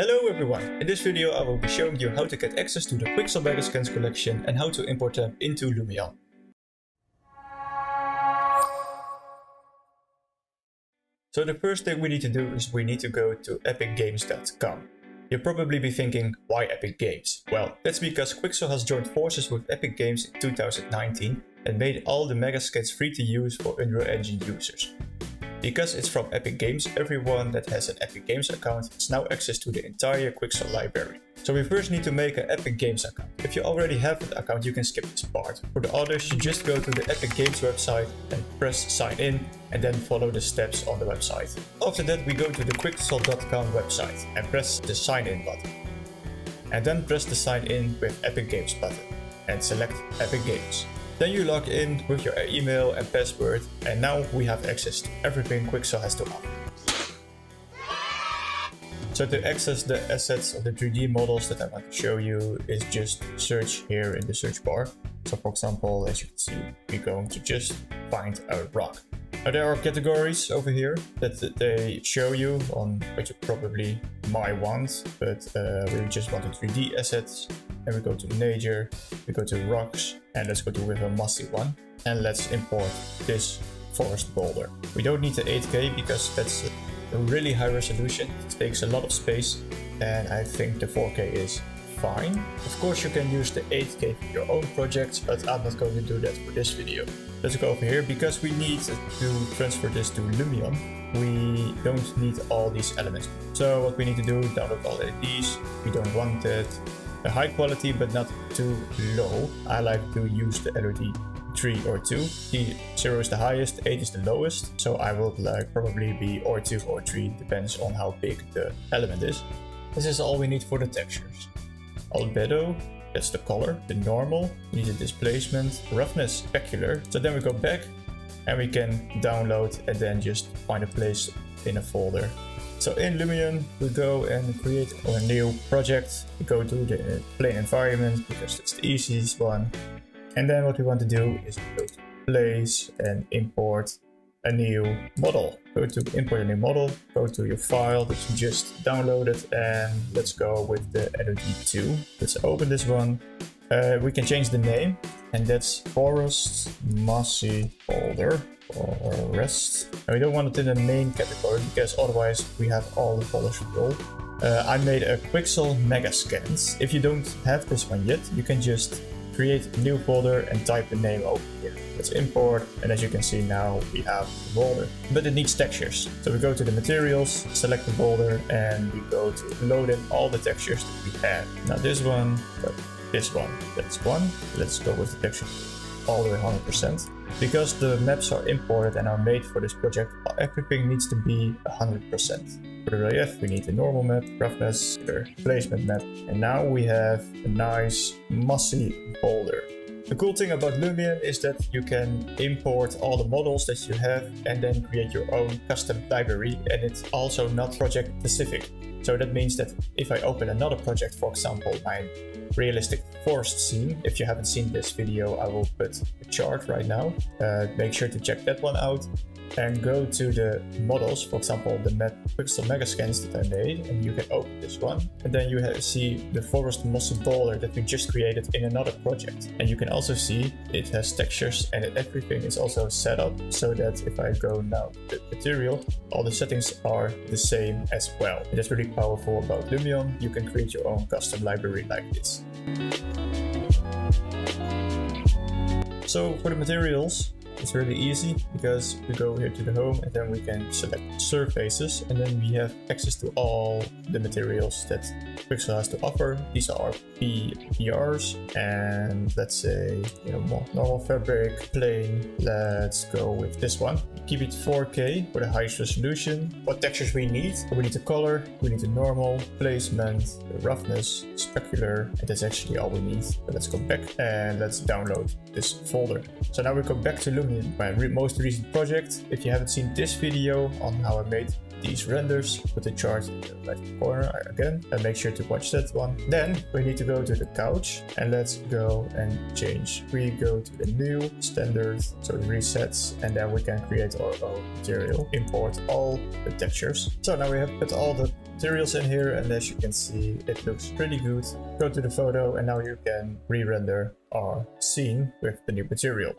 Hello everyone! In this video I will be showing you how to get access to the Quixel Megascans collection and how to import them into Lumion. So the first thing we need to do is we need to go to epicgames.com. You'll probably be thinking, why Epic Games? Well, that's because Quixel has joined forces with Epic Games in 2019 and made all the Megascans free to use for Unreal Engine users. Because it's from Epic Games, everyone that has an Epic Games account has now access to the entire Quixel library. So we first need to make an Epic Games account. If you already have an account, you can skip this part. For the others, you just go to the Epic Games website and press sign in and then follow the steps on the website. After that, we go to the Quixel.com website and press the sign in button. And then press the sign in with Epic Games button and select Epic Games. Then you log in with your email and password and now we have access to everything Quixel has to offer. So to access the assets of the 3D models that I want to show you is just search here in the search bar. So for example, as you can see, we're going to just find a rock. There are categories over here that they show you on you probably might want, but uh, we just want the 3D assets and we go to nature, we go to rocks, and let's go to with a mossy one. And let's import this forest boulder. We don't need the 8K because that's a really high resolution. It takes a lot of space and I think the 4K is fine. Of course you can use the 8K for your own projects, but I'm not going to do that for this video. Let's go over here because we need to transfer this to Lumion. We don't need all these elements. So what we need to do, download all these. We don't want it a high quality but not too low. I like to use the LOD 3 or 2. The 0 is the highest, 8 is the lowest, so I will like probably be or 2 or 3, depends on how big the element is. This is all we need for the textures. Albedo, that's the color. The normal, we need the displacement. Roughness, specular. So then we go back and we can download and then just find a place in a folder so in Lumion, we go and create a new project. We go to the plain environment because it's the easiest one. And then what we want to do is go to place and import a new model. Go to import a new model, go to your file that you just downloaded and let's go with the LOD2. Let's open this one. Uh, we can change the name and that's Forest Mossy Folder or rest. And we don't want it in the main category because otherwise we have all the folders full. Uh, I made a Quixel Megascans. If you don't have this one yet, you can just create a new folder and type the name over here. Let's import, and as you can see now, we have the folder. But it needs textures. So we go to the materials, select the folder, and we go to load in all the textures that we have. Now this one, this one, that's one. Let's go with the texture all the way 100%. Because the maps are imported and are made for this project, everything needs to be 100%. Relief, we need a normal map, roughness, placement map, and now we have a nice mossy boulder. The cool thing about Lumion is that you can import all the models that you have and then create your own custom library and it's also not project specific. So that means that if I open another project, for example, my realistic forest scene. If you haven't seen this video, I will put a chart right now. Uh, make sure to check that one out and go to the models, for example, the Met Quixel Megascans that I made, and you can open this one. And then you see the forest mossy boulder that we just created in another project. And you can also see it has textures and everything is also set up so that if I go now to the material, all the settings are the same as well. And that's really powerful about Lumion. You can create your own custom library like this. So for the materials, it's really easy because we go here to the home and then we can select surfaces and then we have access to all the materials that Quixel has to offer. These are PRs and let's say, you know, normal fabric, plain. Let's go with this one. Keep it 4K for the highest resolution. What textures we need? We need the color, we need the normal, placement, the roughness, specular, and that's actually all we need. But let's go back and let's download this folder. So now we go back to Lumion, my re most recent project. If you haven't seen this video on how I made these renders, put the chart in the left corner again, and make sure to watch that one. Then we need to go to the couch and let's go and change. We go to the new standard, so it resets, and then we can create our own material, import all the textures. So now we have put all the materials in here and as you can see it looks pretty good. Go to the photo and now you can re-render our scene with the new material.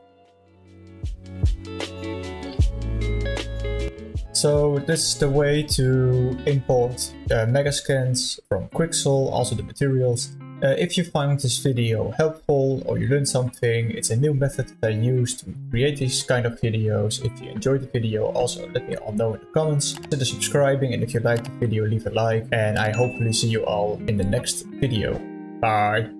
So this is the way to import uh, Megascans from Quixel, also the materials. Uh, if you find this video helpful or you learned something, it's a new method that I use to create these kind of videos. If you enjoyed the video, also let me all know in the comments. Consider subscribing and if you liked the video, leave a like. And I hopefully see you all in the next video. Bye!